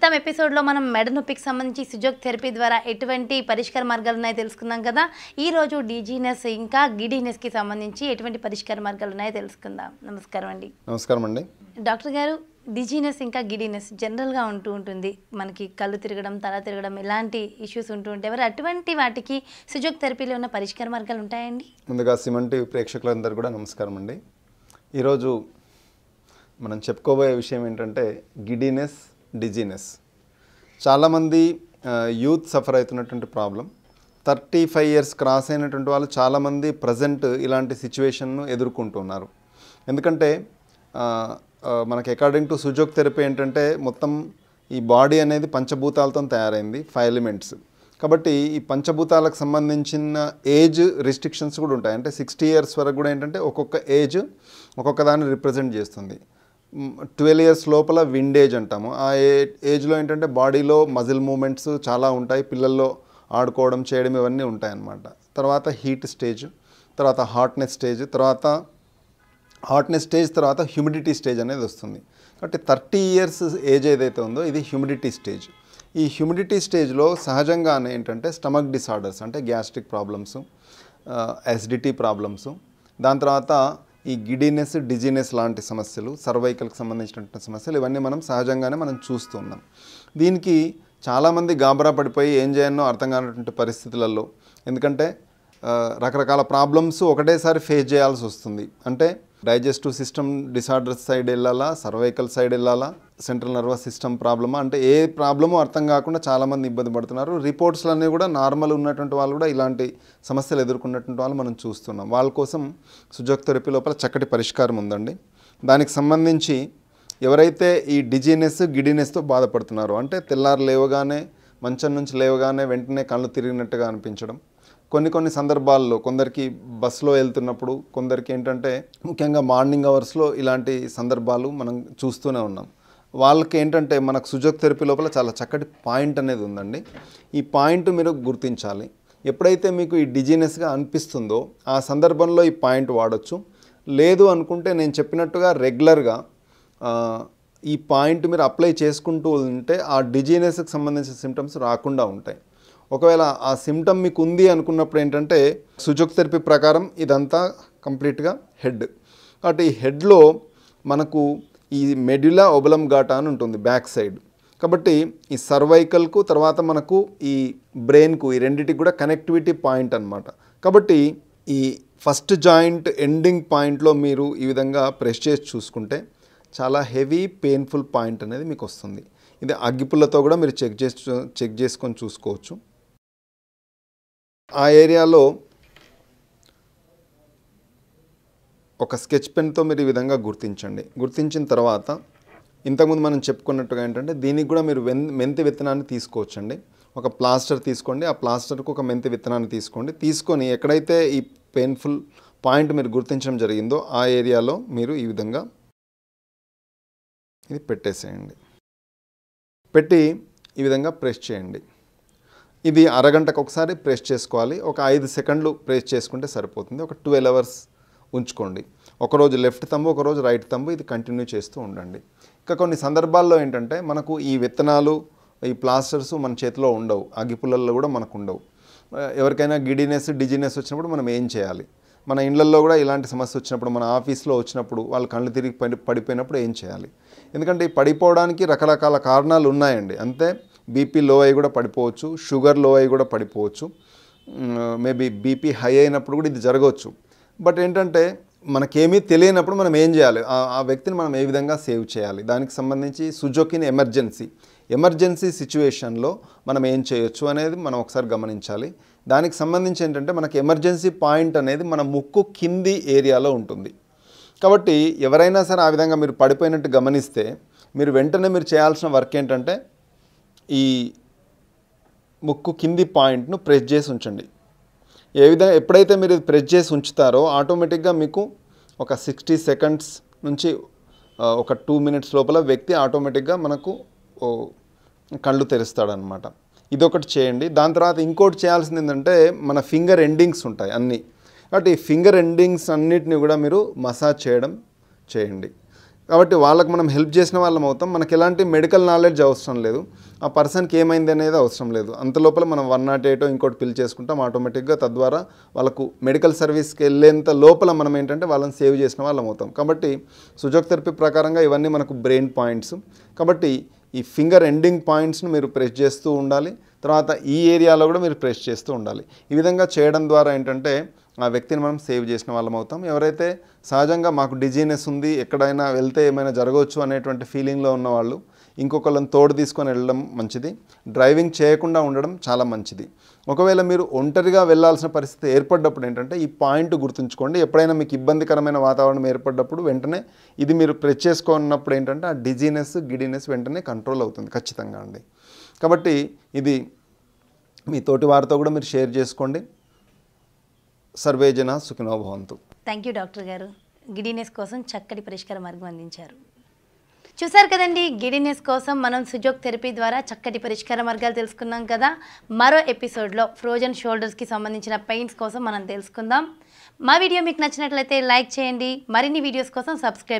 క్రితం ఎపిసోడ్లో మనం మెడ నొప్పికి సంబంధించి సిజోక్ థెరపీ ద్వారా ఎటువంటి పరిష్కార మార్గాలు ఉన్నాయో తెలుసుకుందాం కదా. ఈ రోజు డీజీనెస్ ఇంకా గిడీనెస్కి సంబంధించి ఎటువంటి పరిష్కార మార్గాలు ఉన్నాయో తెలుసుకుందాం. నమస్కారం అండి. నమస్కారం అండి. డాక్టర్ గారు డిజీనెస్ ఇంకా గిడీనెస్ జనరల్గా ఉంటూ ఉంటుంది. మనకి కళ్ళు తిరగడం తల తిరగడం ఇలాంటి ఇష్యూస్ ఉంటూ ఉంటాయి. మరి అటువంటి వాటికి సిజోక్ థెరపీలో ఉన్న పరిష్కార మార్గాలు ఉంటాయండి? ముందుగా సిమంటి ప్రేక్షకులందరూ కూడా నమస్కారం అండి. ఈరోజు మనం చెప్పుకోబోయే విషయం ఏంటంటే గిడినెస్ డిజీనెస్. చాలామంది యూత్ సఫర్ అవుతున్నటువంటి problem. Thirty five years cross అయినటువంటి వాళ్ళు చాలామంది ప్రజెంట్ ఇలాంటి సిచ్యువేషన్ను ఎదుర్కొంటున్నారు ఎందుకంటే మనకి అకార్డింగ్ టు సుజోక్ థెరపీ ఏంటంటే మొత్తం ఈ బాడీ అనేది పంచభూతాలతో తయారైంది ఫైవ్ ఎలిమెంట్స్. కాబట్టి ఈ పంచభూతాలకు సంబంధించిన ఏజ్ రిస్ట్రిక్షన్స్ కూడా ఉంటాయి. అంటే సిక్స్టీ ఇయర్స్ వరకు కూడా ఏంటంటే ఒక్కొక్క ఏజ్ ఒక్కొక్క దాన్ని రిప్రజెంట్ చేస్తుంది. ట్వెల్వ్ ఇయర్స్ లోపల విండేజ్ అంటాము. ఆ ఏ ఏజ్లో ఏంటంటే బాడీలో మజిల్ మూమెంట్స్ చాలా ఉంటాయి. పిల్లల్లో ఆడుకోవడం చేయడం ఇవన్నీ ఉంటాయి అన్నమాట తర్వాత హీట్ స్టేజ్ తర్వాత హాట్నెస్ స్టేజ్ తర్వాత హాట్నెస్ స్టేజ్ తర్వాత హ్యూమిడిటీ స్టేజ్ అనేది వస్తుంది. కాబట్టి థర్టీ ఇయర్స్ ఏజ్ ఏదైతే ఉందో ఇది హ్యూమిడిటీ స్టేజ్. ఈ హ్యూమిడిటీ స్టేజ్లో సహజంగానే ఏంటంటే స్టమక్ డిసార్డర్స్ అంటే గ్యాస్ట్రిక్ ప్రాబ్లమ్స్ ఎసిడిటీ ప్రాబ్లమ్స్ దాని తర్వాత ఈ గిడినెస్ డిజినెస్ లాంటి సమస్యలు సర్వైకల్కి సంబంధించినటువంటి సమస్యలు ఇవన్నీ మనం సహజంగానే మనం చూస్తున్నాం దీనికి చాలామంది గాబరా పడిపోయి ఏం చేయాలో అర్థం కానటువంటి పరిస్థితులలో ఎందుకంటే రకరకాల ప్రాబ్లమ్స్ ఒకటేసారి ఫేస్ చేయాల్సి వస్తుంది. అంటే డైజెస్టివ్ సిస్టమ్ డిసార్డర్స్ సైడ్ వెళ్ళాలా సర్వైకల్ సైడ్ వెళ్ళాలా సెంట్రల్ నర్వస్ సిస్టమ్ ప్రాబ్లమా? అంటే ఏ ప్రాబ్లము అర్థం కాకుండా చాలామంది ఇబ్బంది పడుతున్నారు. రిపోర్ట్స్లు అన్నీ కూడా నార్మల్ ఉన్నటువంటి వాళ్ళు కూడా ఇలాంటి సమస్యలు ఎదుర్కొన్నటువంటి వాళ్ళు మనం చూస్తున్నాం. వాళ్ళ కోసం సుజోక్ థెరపీ లోపల చక్కటి పరిష్కారం ఉందండి. దానికి సంబంధించి ఎవరైతే ఈ డిజీనెస్ గిడినెస్తో బాధపడుతున్నారో అంటే తెల్లారు లేవగానే మంచం నుంచి లేవగానే వెంటనే కళ్ళు తిరిగినట్టుగా అనిపించడం కొన్ని కొన్ని సందర్భాల్లో కొందరికి బస్సులో వెళ్తున్నప్పుడు కొందరికి ఏంటంటే ముఖ్యంగా మార్నింగ్ అవర్స్లో ఇలాంటి సందర్భాలు మనం చూస్తూనే ఉన్నాం. వాళ్ళకి ఏంటంటే మనకు సుజోక్ థెరపీ లోపల చాలా చక్కటి పాయింట్ అనేది ఉందండి. ఈ పాయింట్ మీరు గుర్తించాలి. ఎప్పుడైతే మీకు ఈ డిజీనెస్గా అనిపిస్తుందో ఆ సందర్భంలో ఈ పాయింట్ వాడచ్చు. లేదు అనుకుంటే నేను చెప్పినట్టుగా రెగ్యులర్గా ఈ పాయింట్ మీరు అప్లై చేసుకుంటూ ఉంటే ఆ డిజీనెస్కి సంబంధించిన సిమ్టమ్స్ రాకుండా ఉంటాయి. ఒకవేళ ఆ సిమ్టమ్ మీకు ఉంది అనుకున్నప్పుడు ఏంటంటే సుజోక్ థెరపీ ప్రకారం ఇదంతా కంప్లీట్గా హెడ్. కాబట్టి ఈ హెడ్లో మనకు ఈ మెడ్యులా ఒబలం ఘాటా అని ఉంటుంది బ్యాక్ సైడ్. కాబట్టి ఈ సర్వైకల్కు తర్వాత మనకు ఈ బ్రెయిన్కు ఈ రెండింటికి కూడా కనెక్టివిటీ పాయింట్ అన్నమాట. కాబట్టి ఈ ఫస్ట్ జాయింట్ ఎండింగ్ పాయింట్లో మీరు ఈ విధంగా ప్రెస్ చేసి చూసుకుంటే చాలా హెవీ పెయిన్ఫుల్ పాయింట్ అనేది మీకు వస్తుంది. ఇది అగ్గిపుల్లతో కూడా మీరు చెక్ చేసి చెక్ చేసుకొని చూసుకోవచ్చు. ఆ ఏరియాలో ఒక స్కెచ్ పెన్తో మీరు ఈ విధంగా గుర్తించండి. గుర్తించిన తర్వాత ఇంతకుముందు మనం చెప్పుకున్నట్టుగా ఏంటంటే దీనికి కూడా మీరు వెన్ మెంతి విత్తనాన్ని తీసుకోవచ్చండి. ఒక ప్లాస్టర్ తీసుకోండి. ఆ ప్లాస్టర్కు ఒక మెంతి విత్తనాన్ని తీసుకోండి. తీసుకొని ఎక్కడైతే ఈ పెయిన్ఫుల్ పాయింట్ మీరు గుర్తించడం జరిగిందో ఆ ఏరియాలో మీరు ఈ విధంగా ఇది పెట్టేసేయండి. పెట్టి ఈ విధంగా ప్రెస్ చేయండి. ఇది అరగంటకు ఒకసారి ప్రెస్ చేసుకోవాలి. ఒక ఐదు సెకండ్లు ప్రెస్ చేసుకుంటే సరిపోతుంది. ఒక ట్వెల్వ్ అవర్స్ ఉంచుకోండి. ఒకరోజు లెఫ్ట్ తంబు ఒకరోజు రైట్ తంబు ఇది కంటిన్యూ చేస్తూ ఉండండి. ఇంకా కొన్ని సందర్భాల్లో ఏంటంటే మనకు ఈ విత్తనాలు ఈ ప్లాస్టర్స్ మన చేతిలో ఉండవు. అగిపుల్లల్లో కూడా మనకు ఉండవు. ఎవరికైనా గిడినెస్ డిజినెస్ వచ్చినప్పుడు మనం ఏం చేయాలి? మన ఇళ్ళల్లో కూడా ఇలాంటి సమస్య వచ్చినప్పుడు మన ఆఫీస్లో వచ్చినప్పుడు వాళ్ళు కళ్ళు తిరిగి పడి పడిపోయినప్పుడు ఏం చేయాలి? ఎందుకంటే ఈ పడిపోవడానికి రకరకాల కారణాలు ఉన్నాయండి. అంతే బీపీ లో అయి కూడా పడిపోవచ్చు షుగర్లో అయి కూడా పడిపోవచ్చు. మేబీ బీపీ హై అయినప్పుడు కూడా ఇది జరగవచ్చు. బట్ ఏంటంటే మనకేమీ తెలియనప్పుడు మనం ఏం చేయాలి? ఆ- వ్యక్తిని మనం ఏ విధంగా సేవ్ చేయాలి? దానికి సంబంధించి సుజోకిన్ ఎమర్జెన్సీ. ఎమర్జెన్సీ సిచ్యువేషన్లో మనం ఏం చేయొచ్చు అనేది మనం ఒకసారి గమనించాలి. దానికి సంబంధించి ఏంటంటే మనకి ఎమర్జెన్సీ పాయింట్ అనేది మన ముక్కు కింది ఏరియాలో ఉంటుంది. కాబట్టి ఎవరైనా సరే ఆ విధంగా మీరు పడిపోయినట్టు గమనిస్తే మీరు వెంటనే మీరు చేయాల్సిన వర్క్ ఏంటంటే ఈ ముక్కు కింది పాయింట్ను ప్రెస్ చేసి ఉంచండి. ఏ విధంగా ఎప్పుడైతే మీరు ప్రెస్ చేసి ఉంచుతారో ఆటోమేటిక్గా మీకు ఒక సిక్స్టీ సెకండ్స్ నుంచి ఒక టూ మినిట్స్ లోపల వ్యక్తి ఆటోమేటిక్గా మనకు కళ్ళు తెరుస్తాడనమాట. ఇదొకటి చేయండి. దాని తర్వాత ఇంకోటి చేయాల్సింది ఏంటంటే మన ఫింగర్ ఎండింగ్స్ ఉంటాయి అన్నీ. కాబట్టి ఈ ఫింగర్ ఎండింగ్స్ అన్నిటిని కూడా మీరు మసాజ్ చేయడం చేయండి. కాబట్టి వాళ్ళకి మనం హెల్ప్ చేసిన వాళ్ళం అవుతాం. మనకి ఎలాంటి మెడికల్ నాలెడ్జ్ అవసరం లేదు. ఆ పర్సన్కి ఏమైంది అనేది అవసరం లేదు. అంత లోపల మనం వన్ నాట్ ఎయిటో ఇంకోటి పిల్ చేసుకుంటాం ఆటోమేటిక్గా తద్వారా వాళ్ళకు మెడికల్ సర్వీస్కి వెళ్ళేంత లోపల మనం ఏంటంటే వాళ్ళని సేవ్ చేసిన వాళ్ళం అవుతాం. కాబట్టి సుజోక్ థెరపీ ప్రకారంగా ఇవన్నీ మనకు బ్రెయిన్ పాయింట్స్. కాబట్టి ఈ ఫింగర్ ఎండింగ్ పాయింట్స్ను మీరు ప్రెస్ చేస్తూ ఉండాలి. తర్వాత ఈ ఏరియాలో కూడా మీరు ప్రెస్ చేస్తూ ఉండాలి. ఈ విధంగా చేయడం ద్వారా ఏంటంటే ఆ వ్యక్తిని మనం సేవ్ చేసిన వాళ్ళం అవుతాం. ఎవరైతే సహజంగా మాకు డిజీనెస్ ఉంది ఎక్కడైనా వెళ్తే ఏమైనా జరగవచ్చు అనేటువంటి ఫీలింగ్లో ఉన్నవాళ్ళు ఇంకొకళ్ళని తోడు తీసుకొని వెళ్ళడం మంచిది. డ్రైవింగ్ చేయకుండా ఉండడం చాలా మంచిది. ఒకవేళ మీరు ఒంటరిగా వెళ్ళాల్సిన పరిస్థితి ఏర్పడ్డప్పుడు ఏంటంటే ఈ పాయింట్ గుర్తుంచుకోండి. ఎప్పుడైనా మీకు ఇబ్బందికరమైన వాతావరణం ఏర్పడ్డప్పుడు వెంటనే ఇది మీరు ప్రెస్ చేసుకున్నప్పుడు ఏంటంటే ఆ డిజీనెస్ గిడినెస్ వెంటనే కంట్రోల్ అవుతుంది ఖచ్చితంగా అండి. కాబట్టి ఇది మీ తోటి వారితో కూడా మీరు షేర్ చేసుకోండి. సర్వే జన సుఖినో భవంతు. థ్యాంక్ యూ డాక్టర్ గారు. గిడినెస్ కోసం చక్కటి పరిష్కార మార్గం అందించారు. చూసారు కదండి గిడినెస్ కోసం మనం సుజోక్ థెరపీ ద్వారా చక్కటి పరిష్కార మార్గాలు తెలుసుకున్నాం కదా. మరో ఎపిసోడ్లో ఫ్రోజన్ షోల్డర్స్కి సంబంధించిన పెయిన్స్ కోసం మనం తెలుసుకుందాం. మా వీడియో మీకు నచ్చినట్లయితే లైక్ చేయండి. మరిన్ని వీడియోస్ కోసం సబ్స్క్రైబ్